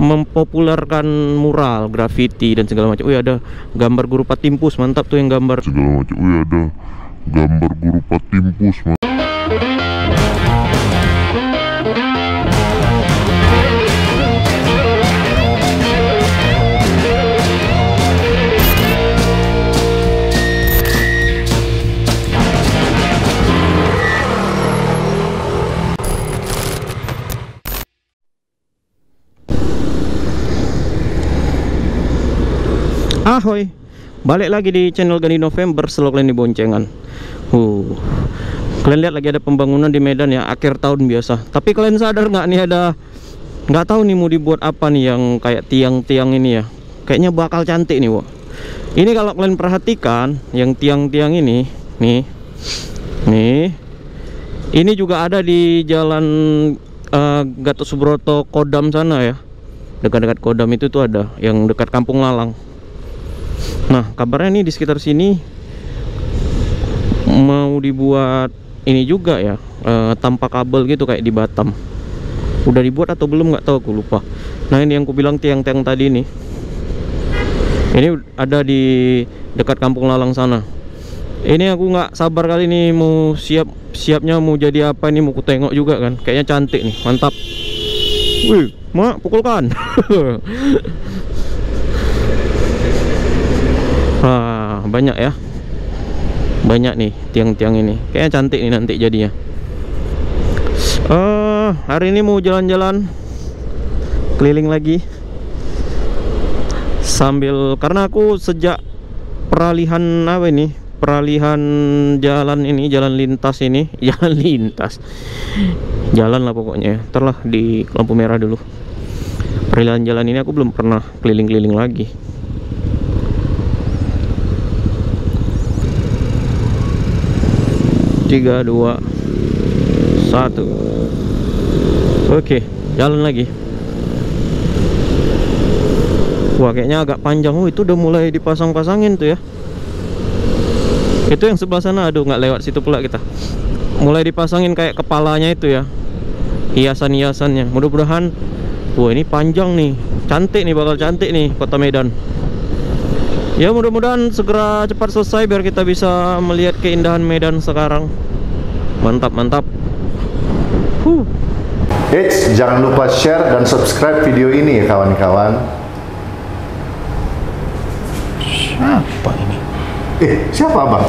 mempopulerkan mural, graffiti dan segala macam. Wih ada gambar guru Patimpus, mantap tuh yang gambar. segala macam. Wih ada gambar guru patimpus mas. Ahoy, balik lagi di channel Gani November kalian di boncengan. Uh, kalian lihat lagi ada pembangunan di Medan ya akhir tahun biasa. Tapi kalian sadar nggak nih ada nggak tahu nih mau dibuat apa nih yang kayak tiang-tiang ini ya. Kayaknya bakal cantik nih, Wo. Ini kalau kalian perhatikan yang tiang-tiang ini, nih, nih, ini juga ada di jalan eh, Gatot Subroto Kodam sana ya. Dekat-dekat Kodam itu tuh ada yang dekat Kampung Lalang. Nah, kabarnya nih di sekitar sini mau dibuat ini juga ya, eh, tanpa kabel gitu kayak di Batam. Udah dibuat atau belum nggak tahu aku lupa. Nah, ini yang ku bilang tiang-tiang tadi nih. Ini ada di dekat Kampung Lalang sana. Ini aku nggak sabar kali nih mau siap siapnya mau jadi apa ini mau ku tengok juga kan. Kayaknya cantik nih, mantap. Wih, mak pukulkan. Wah, banyak ya. Banyak nih tiang-tiang ini. Kayaknya cantik nih nanti jadinya. Eh, hari ini mau jalan-jalan keliling lagi. Sambil karena aku sejak peralihan apa ini? Peralihan jalan ini, jalan lintas ini, jalan lintas. Jalan lah pokoknya. ya. Ntar lah di lampu merah dulu. Peralihan jalan ini aku belum pernah keliling-keliling lagi. Tiga dua satu. Oke jalan lagi. Wah kayaknya agak panjang. Oh itu udah mulai dipasang-pasangin tuh ya. Itu yang sebelah sana. Aduh nggak lewat situ pula kita. Mulai dipasangin kayak kepalanya itu ya. Hiasan-hiasannya. Mudah-mudahan wah ini panjang nih. Cantik nih bakal cantik nih kota Medan Ya mudah-mudahan segera cepat selesai biar kita bisa melihat keindahan Medan sekarang. Mantap, mantap. Huh. Eits, jangan lupa share dan subscribe video ini ya kawan-kawan. Apa ini? Eh, siapa abang?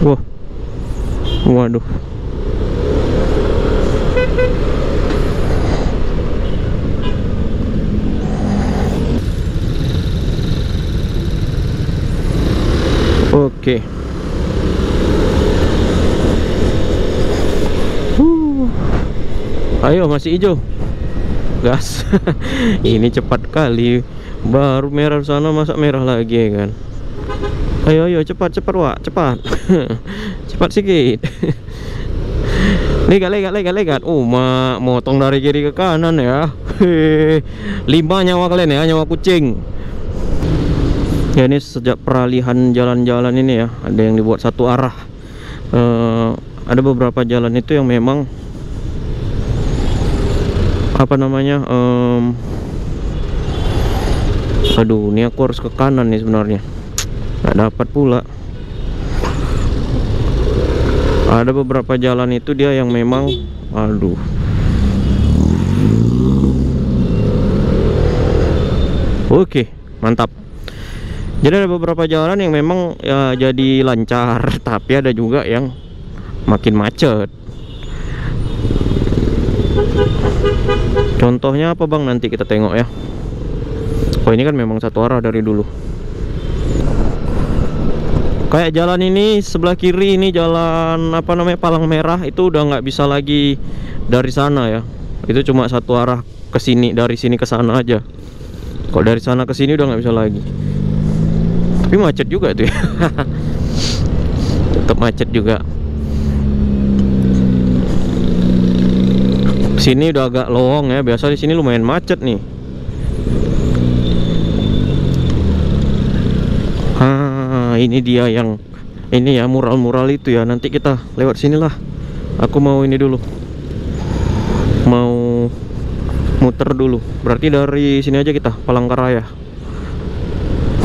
Wah. Waduh. Oke. Huh. Ayo masih hijau. Gas. Ini cepat kali. Baru merah sana masa merah lagi ya kan. Ayo ayo cepat cepat Wak, cepat. cepat sikit. legat legat legat legat. Oh, ma motong dari kiri ke kanan ya. Lima nyawa kalian ya, nyawa kucing. Ya ini sejak peralihan jalan-jalan ini ya, ada yang dibuat satu arah. Eh, ada beberapa jalan itu yang memang apa namanya? em, aduh, ini aku harus ke kanan nih sebenarnya. Nggak dapat pula. Ada beberapa jalan itu dia yang memang, aduh. Oke, mantap. Jadi ada beberapa jalan yang memang ya jadi lancar, tapi ada juga yang makin macet. Contohnya apa bang? Nanti kita tengok ya. Oh ini kan memang satu arah dari dulu. Kayak jalan ini sebelah kiri ini jalan apa namanya palang merah itu udah nggak bisa lagi dari sana ya. Itu cuma satu arah ke sini dari sini ke sana aja. Kok dari sana ke sini udah nggak bisa lagi. Tapi macet juga tuh ya. Tetap macet juga. Sini udah agak lowong ya. Biasa di sini lumayan macet nih. Ah, ini dia yang ini ya mural-mural itu ya nanti kita lewat sinilah aku mau ini dulu mau muter dulu berarti dari sini aja kita Palangkaraya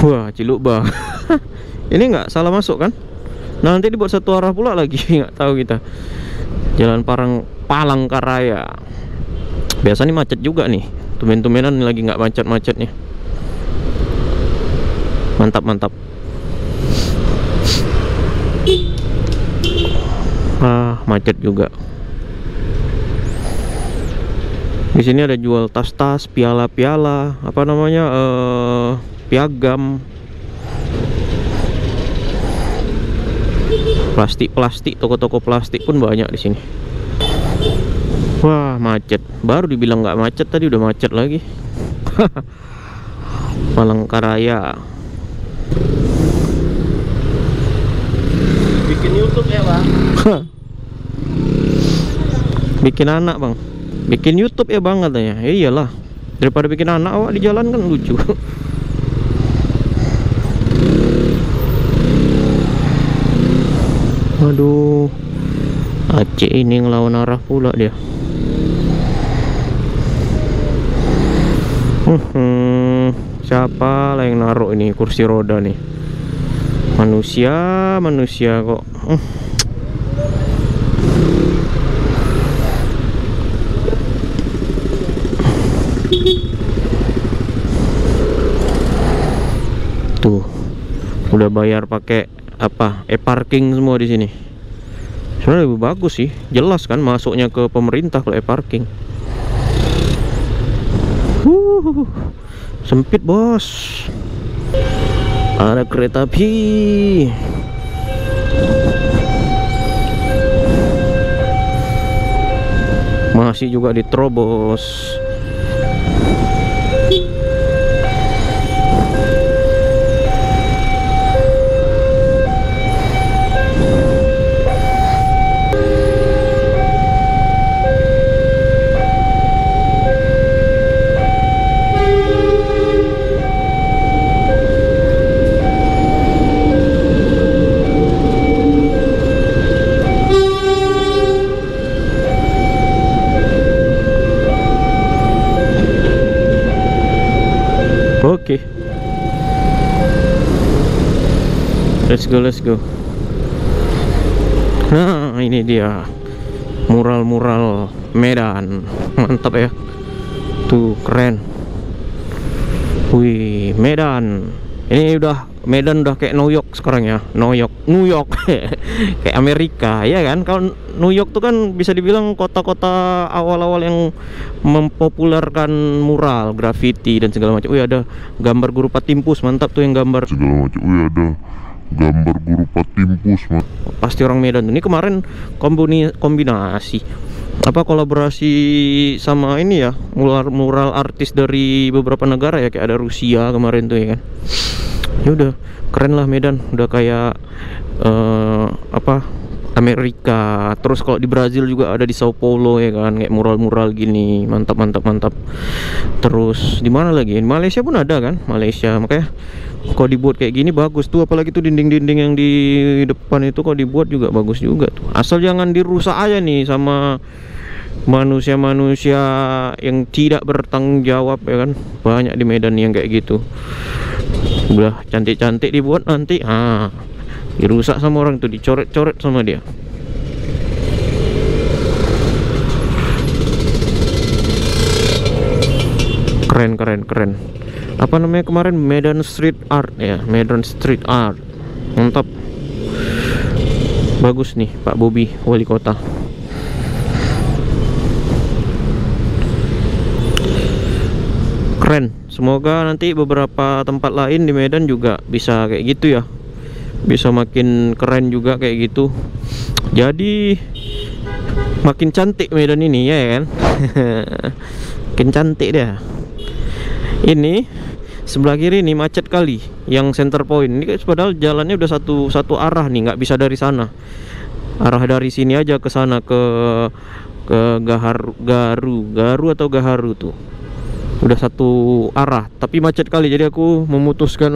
wah Ciluk Bah. Ini nggak salah masuk kan? Nah nanti dibuat satu arah pula lagi nggak tahu kita. Jalan Parang Palangkaraya. Biasa nih macet juga nih. Tumen-tumenan lagi nggak macet-macet nih. Mantap mantap. Ah macet juga. Di sini ada jual tas-tas piala-piala apa namanya eh piagam plastik-plastik toko-toko plastik pun banyak di sini. Wah macet. Baru dibilang nggak macet tadi udah macet lagi. Palangkaraya. Bikin YouTube ya bang? bikin anak bang. Bikin YouTube ya bang katanya. Ya iyalah. Daripada bikin anak awak di jalan kan lucu Aduh Aceh ini ngelawan arah pula dia Hmm, siapa lah yang naruh ini kursi roda nih? Manusia, manusia kok. Hmm. Tuh, udah bayar pakai apa? E-parking semua di sini. Sebenarnya lebih bagus sih, jelas kan masuknya ke pemerintah kalau e-parking. Huh, sempit bos. Ada kereta api. Masih juga diterobos. Let's go, let's go. Nah, ini dia. Mural-mural Medan. Mantap ya. Tuh, keren. Wih, Medan. Ini udah Medan udah kayak New York sekarang ya. New York, New York. kayak Amerika, ya kan? Kalau New York tuh kan bisa dibilang kota-kota awal-awal yang mempopulerkan mural, graffiti dan segala macam. Wih, ada gambar guru Patimpus, mantap tuh yang gambar. segala macam wih ada gambar guru patimpus mas. Pasti orang Medan. Ini kemarin kombini, kombinasi. Apa kolaborasi sama ini ya? Mural mural artis dari beberapa negara ya? Kayak ada Rusia kemarin tuh ya kan? Ya udah keren lah Medan. Udah kayak eh, apa Amerika. Terus kalau di Brazil juga ada di Sao Paulo ya kan? Kayak mural-mural gini mantap mantap mantap. Terus di mana lagi? Di Malaysia pun ada kan? Malaysia. Makanya kalau dibuat kayak gini bagus tuh. Apalagi tuh dinding-dinding yang di depan itu kalau dibuat juga bagus juga tuh. Asal jangan dirusak aja nih sama manusia-manusia yang tidak bertanggung jawab ya kan? Banyak di Medan yang kayak gitu. Udah cantik-cantik dibuat nanti. Ah dirusak sama orang tuh dicoret-coret sama dia. Keren keren keren. Apa namanya kemarin? Medan Street Art. Ya Medan Street Art. Mantap. Bagus nih Pak Bobi wali kota. Keren. Semoga nanti beberapa tempat lain di Medan juga bisa kayak gitu ya bisa makin keren juga kayak gitu. Jadi makin cantik Medan ini ya kan? Makin cantik dia. Ini sebelah kiri ini macet kali yang center point. Ini padahal jalannya udah satu satu arah nih nggak bisa dari sana. Arah dari sini aja ke sana ke ke Gaharu Garu Garu atau Gaharu tuh. Udah satu arah tapi macet kali jadi aku memutuskan